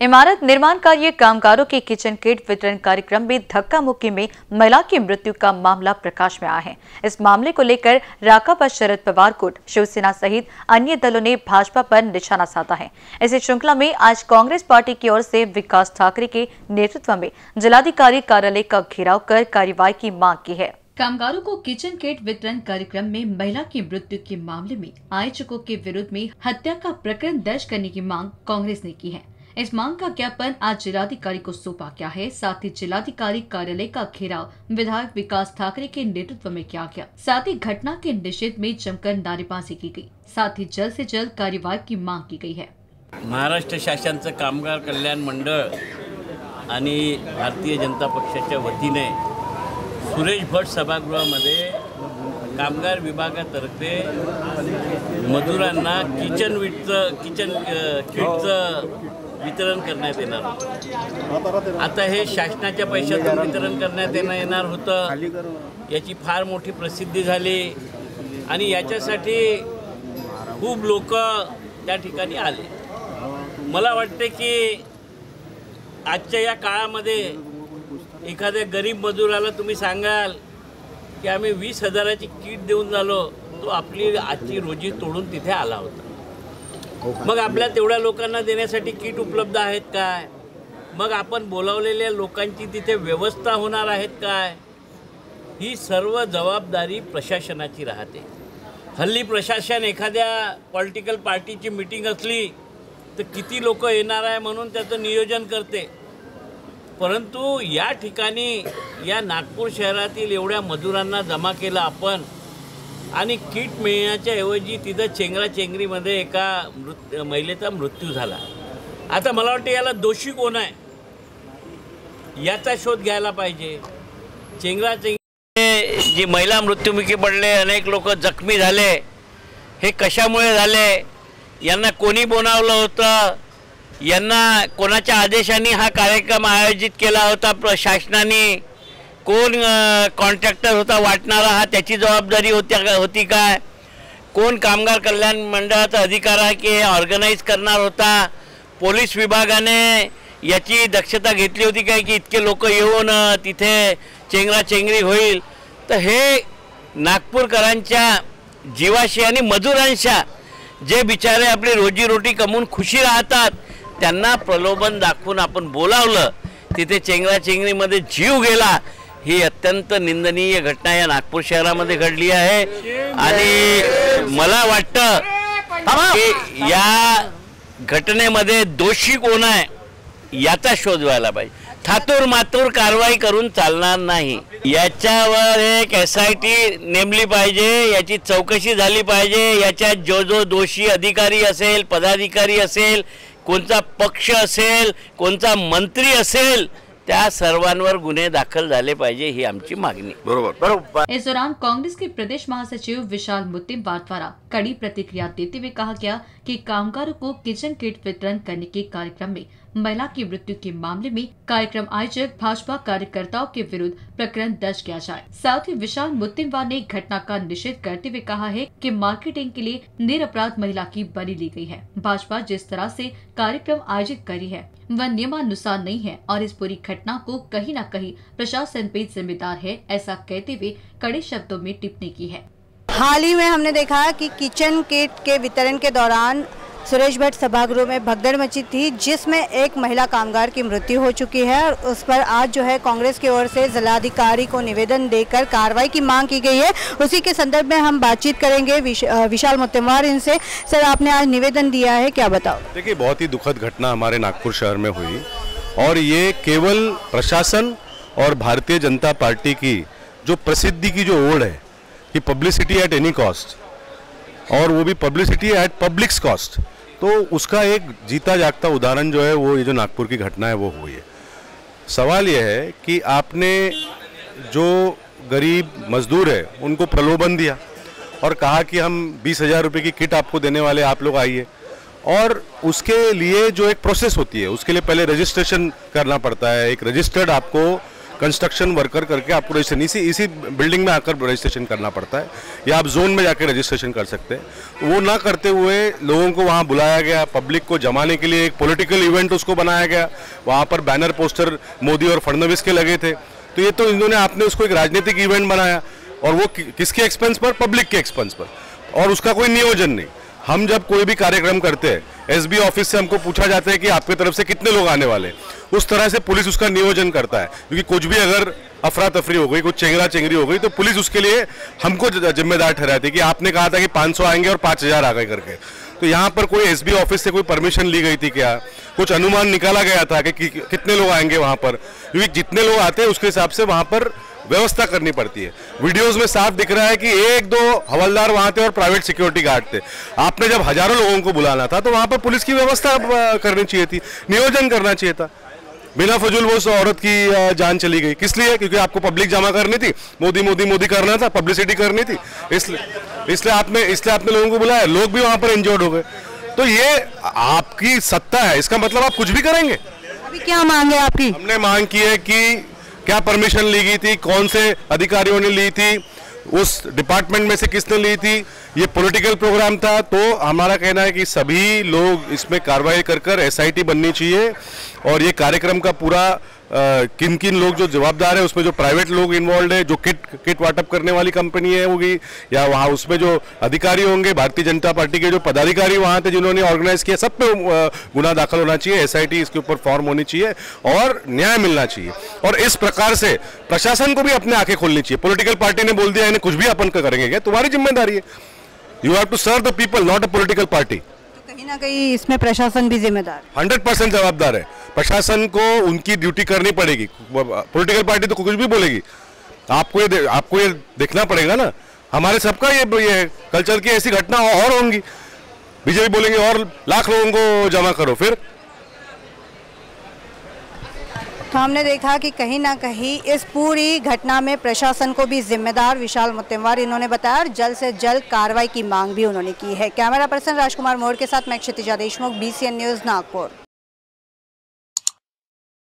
इमारत निर्माण कार्य कामगारों के किचन किट वितरण कार्यक्रम में धक्का मुक्की में महिला की मृत्यु का मामला प्रकाश में आया है। इस मामले को लेकर राका पर शरद पवार गुट शिवसेना सहित अन्य दलों ने भाजपा पर निशाना साधा है। इसी श्रृंखला में आज कांग्रेस पार्टी की ओर से विकास ठाकरे के नेतृत्व में जिलाधिकारी कार्यालय का घेराव कर कार्यवाही की मांग की है। कामगारों को किचन किट वितरण कार्यक्रम में महिला की मृत्यु के मामले में आयोजकों के विरुद्ध में हत्या का प्रकरण दर्ज करने की मांग कांग्रेस ने की है। इस मांग का ज्ञापन आज जिलाधिकारी को सौंपा गया है। साथ ही जिलाधिकारी कार्यालय का घेराव विधायक विकास ठाकरे के नेतृत्व में किया गया। साथ ही घटना के निषेध में जमकर नारेबाजी की गई। साथ ही जल्द ऐसी जल्द कार्यवाही की मांग की गई है। महाराष्ट्र शासनाचं कामगार कल्याण आणि भारतीय जनता पक्षाच्या वतीने सुरेश भट सभागृहामध्ये कामगार विभागातर्फे मजुरांना किचन विटचं किचन किटचं वितरण करण्यात येणार होतं. आता हे शासनाच्या पैशातून वितरण करण्यात येणं येणार होतं. याची फार मोठी प्रसिद्धी झाली. आणि याच्यासाठी खूप लोक त्या ठिकाणी आले. मला वाटते की आजच्या या काळामध्ये एखाद्या गरीब मजुराला तुम्ही सांगाल की आम्ही वीस हजाराची किट देऊन झालो तो आपली आजची रोजी तोडून तिथे आला होता. मग आपल्या तेवढ्या लोकांना देण्यासाठी किट उपलब्ध आहेत काय? मग आपण बोलावलेल्या लोकांची तिथे व्यवस्था होणार आहेत काय? ही सर्व जबाबदारी प्रशासनाची राहते. हल्ली प्रशासन एखाद्या पॉलिटिकल पार्टीची मिटिंग असली तर किती लोक येणार आहे म्हणून त्याचं नियोजन करते. परंतु या ठिकाणी या नागपूर शहरातील एवढ्या मजुरांना जमा केलं आपण आणि किट मिळण्याच्या ऐवजी तिथं चेंगराचेंगरीमध्ये एका मृत महिलेचा मृत्यू झाला. आता मला वाटतं याला दोषी कोण आहे? याचा शोध घ्यायला पाहिजे. चेंगराचेंगरी जी महिला मृत्युमुखी पडले अनेक लोक जखमी झाले. हे कशामुळे झाले? यांना कोणी बोलावलं होतं? यांना कोणाच्या आदेशाने हा कार्यक्रम आयोजित केला होता? प्रशासनाने कोण कॉन्ट्रॅक्टर होता वाटणारा हा त्याची जबाबदारी होती होती काय? कोण कामगार कल्याण मंडळाचा अधिकार आहे की ऑर्गनाईज करणार होता? पोलीस विभागाने याची दक्षता घेतली होती काय की इतके लोक येऊन तिथे तिथे चेंगराचेंगरी होईल? तर हे नागपूरकरांच्या जीवाशी आणि मजुरांच्या जे बिचारे आपली रोजीरोटी कमवून खुशी राहतात त्यांना प्रलोभन दाखवून आपण बोलावलं. तिथे चेंगराचेंगरीमध्ये जीव गेला. ही अत्यंत निंदनीय घटना या नागपूर शहरामध्ये घडली आहे. आणि मला वाटतं की या घटनेमध्ये दोषी कोण आहे याचा शोध व्हायला पाहिजे. थातूर मातूर कारवाई करून चालणार नाही. याच्यावर एक एस आय टी नेमली पाहिजे याची चौकशी झाली पाहिजे याच्यात जो जो दोषी अधिकारी असेल पदाधिकारी असेल कोणता पक्ष असेल कोणता मंत्री असेल त्या सर्वांवर गुन्हे दाखल झाले पाहिजे ही आमची मागणी. बरोबर. बरोबर. इस दौरान कांग्रेस के प्रदेश महासचिव विशाल मुत्तिमवार द्वारा कड़ी प्रतिक्रिया देते हुए कहा गया कि कामगारों को किचन किट वितरण करने के कार्यक्रम में महिला की मृत्यु के मामले में कार्यक्रम आयोजक भाजपा कार्यकर्ताओं के विरुद्ध प्रकरण दर्ज किया जाए। साथ ही विशाल मुत्तिमवार ने घटना का निषेध करते हुए कहा है कि मार्केटिंग के लिए निरपराध महिला की बलि ली गई है। भाजपा जिस तरह से कार्यक्रम आयोजित करी है, वह नियमानुसार नहीं है और इस पूरी घटना को कहीं न कहीं प्रशासन पे जिम्मेदार है, ऐसा कहते हुए कड़े शब्दों में टिप्पणी की है। हाल ही में हमने देखा कि किचन किट के वितरण के दौरान सुरेश भट्ट सभागृह में भगदड़ मची थी जिसमें एक महिला कामगार की मृत्यु हो चुकी है और उस पर आज जो है कांग्रेस की ओर से जिलाधिकारी को निवेदन देकर कार्रवाई की मांग की गई है। उसी के संदर्भ में हम बातचीत करेंगे। विश, विशाल मुत्तेमवार इनसे। सर आपने आज निवेदन दिया है क्या बताओ? देखिए बहुत ही दुखद घटना हमारे नागपुर शहर में हुई और ये केवल प्रशासन और भारतीय जनता पार्टी की जो प्रसिद्धि की जो ओढ़ है कि पब्लिसिटी एट एनी कॉस्ट और वो भी पब्लिसिटी एट पब्लिक्स कॉस्ट तो उसका एक जीता जागता उदाहरण जो है, वो ये जो नागपुर की घटना है, वो हुई है। सवाल यह है कि आपने जो गरीब मजदूर है, उनको प्रलोभन दिया और कहा कि हम बीस हज़ार रुपये की किट आपको देने वाले, आप लोग आइए। और उसके लिए जो एक प्रोसेस होती है, उसके लिए पहले रजिस्ट्रेशन करना पड़ता है, एक रजिस्टर्ड आपको कंस्ट्रक्शन वर्कर करके आपको रजिस्ट्रेशन इसी इसी बिल्डिंग में आकर रजिस्ट्रेशन करना पड़ता है या आप जोन में जाकर रजिस्ट्रेशन कर सकते हैं। वो ना करते हुए लोगों को वहाँ बुलाया गया पब्लिक को जमाने के लिए एक पॉलिटिकल इवेंट उसको बनाया गया वहाँ पर बैनर पोस्टर मोदी और फडनवीस के लगे थे। तो ये तो इन्होंने आपने उसको एक राजनीतिक इवेंट बनाया और वो कि, किसके एक्सपेंस पर? पब्लिक के एक्सपेंस पर। और उसका कोई नियोजन नहीं। हम जब कोई भी कार्यक्रम करते हैं एसबी ऑफ़िस से हमको पूछा जाता है कि आपकी तरफ़ से कितने लोग आने वाले उस तरह से पुलिस उसका नियोजन करता है क्योंकि कुछ भी अगर अफरा तफरी हो गई कुछ चेंगरा चेंगरी हो गई तो पुलिस उसके लिए हमको जिम्मेदार ठहराती है कि आपने कहा था कि 500 आएँगे और 5000 आ गए करके। तो यहाँ पर कोई एसबी ऑफ़िस से कोई परमिशन ली गई थी क्या? कुछ अनुमान निकाला गया था कि, कि कितने लोग आएँगे वहाँ पर? क्योंकि जितने लोग आते हैं उसके हिसाब से वहाँ पर व्यवस्था करनी पड़ती है। वीडियोस में साफ़ दिख रहा है कि एक दो हवलदार वहाँ थे और प्राइवेट सिक्योरिटी गार्ड थे। आपने जब हज़ारों लोगों को बुलाना था तो वहाँ पर पुलिस की व्यवस्था करनी चाहिए थी नियोजन करना चाहिए था। बिना फजूल वो औरत की जान चली गई। किस लिए? क्योंकि आपको पब्लिक जमा करनी थी। मोदी मोदी मोदी करना था पब्लिसिटी करनी थी। इसलिए इसलिए आपने इसलिए आपने लोगों को बुलाया। लोग भी वहाँ पर इंजर्ड हो गए। तो ये आपकी सत्ता है। इसका मतलब आप कुछ भी करेंगे। अभी क्या मांग है आपकी? हमने मांग की है कि क्या परमिशन ली गई थी? कौन से अधिकारियों ने ली थी? उस डिपार्टमेंट में से किसने ली थी? ये पॉलिटिकल प्रोग्राम था तो हमारा कहना है कि सभी लोग इसमें कार्रवाई कर कर एसआईटी बननी चाहिए और ये कार्यक्रम का पूरा किन किन लोग जो जवाबदार है, उसमें जो प्राइवेट लोग इन्वॉल्व है, जो किट किट वाटअप करने वाली कंपनी है होगी या वहाँ उसमें जो अधिकारी होंगे, भारतीय जनता पार्टी के जो पदाधिकारी वहाँ थे जिन्होंने ऑर्गेनाइज किया, सब पे गुना दाखिल होना चाहिए एसआईटी इसके ऊपर फॉर्म होनी चाहिए, और न्याय मिलना चाहिए। और इस प्रकार से प्रशासन को भी अपने आँखें खोलनी चाहिए। पोलिटिकल पार्टी ने बोल दिया, इन्हें कुछ भी अपन करेंगे क्या? तुम्हारी ज़िम्मेदारी है। You have to serve the people not a political party कहीं ना कहीं इसमें प्रशासन भी जिम्मेदार हंड्रेड परसेंट जवाबदार है। प्रशासन को उनकी ड्यूटी करनी पड़ेगी। पॉलिटिकल पार्टी तो कुछ भी बोलेगी। आपको ये आपको ये देखना पड़ेगा ना। हमारे सबका ये ये कल्चर की ऐसी घटना और होंगी। बीजेपी बोलेंगे और लाख लोगों को जमा करो, फिर तो हमने देखा कि कहीं ना कहीं इस पूरी घटना में प्रशासन को भी जिम्मेदार विशाल मुत्तमवार इन्होंने बताया, और जल्द से जल्द कार्रवाई की मांग भी उन्होंने की है। कैमरा पर्सन राजकुमार मोर के साथ मैं क्षितिजा देशमुख बी न्यूज़ नागपुर।